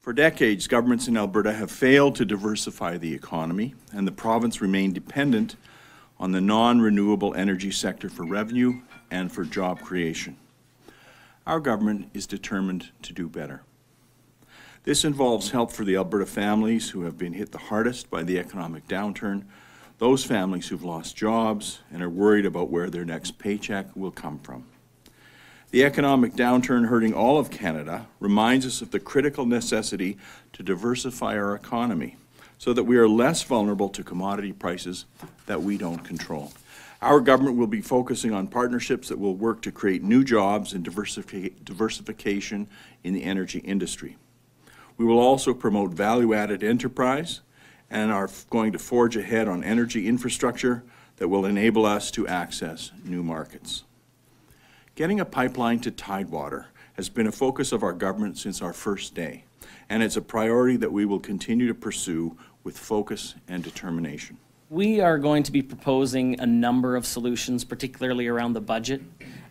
For decades, governments in Alberta have failed to diversify the economy, and the province remained dependent on the non-renewable energy sector for revenue and for job creation. Our government is determined to do better. This involves help for the Alberta families who have been hit the hardest by the economic downturn, those families who've lost jobs and are worried about where their next paycheck will come from. The economic downturn hurting all of Canada reminds us of the critical necessity to diversify our economy so that we are less vulnerable to commodity prices that we don't control. Our government will be focusing on partnerships that will work to create new jobs and diversifi diversification in the energy industry. We will also promote value-added enterprise and are going to forge ahead on energy infrastructure that will enable us to access new markets. Getting a pipeline to Tidewater has been a focus of our government since our first day, and it's a priority that we will continue to pursue with focus and determination. We are going to be proposing a number of solutions, particularly around the budget.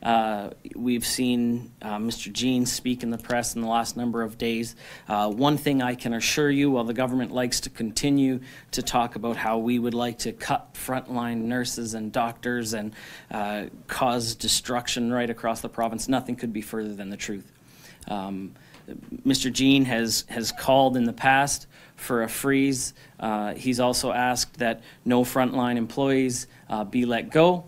Uh, we've seen uh, Mr. Jean speak in the press in the last number of days. Uh, one thing I can assure you, while the government likes to continue to talk about how we would like to cut frontline nurses and doctors and uh, cause destruction right across the province, nothing could be further than the truth. Um, Mr. Jean has, has called in the past for a freeze. Uh, he's also asked that no frontline employees uh, be let go.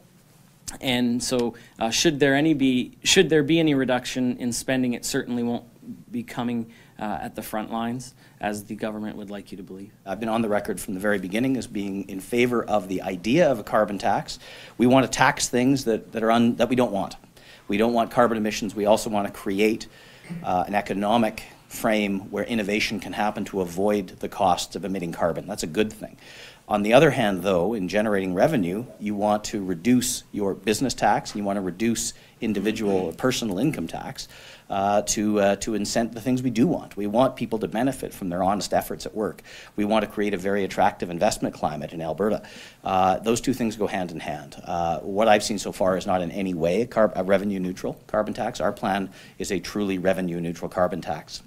And so, uh, should there any be should there be any reduction in spending, it certainly won't be coming uh, at the front lines, as the government would like you to believe. I've been on the record from the very beginning as being in favor of the idea of a carbon tax. We want to tax things that, that are un, that we don't want. We don't want carbon emissions. We also want to create uh, an economic frame where innovation can happen to avoid the costs of emitting carbon. That's a good thing. On the other hand, though, in generating revenue, you want to reduce your business tax, and you want to reduce individual or personal income tax uh, to, uh, to incent the things we do want. We want people to benefit from their honest efforts at work. We want to create a very attractive investment climate in Alberta. Uh, those two things go hand in hand. Uh, what I've seen so far is not in any way a, a revenue neutral carbon tax. Our plan is a truly revenue neutral carbon tax.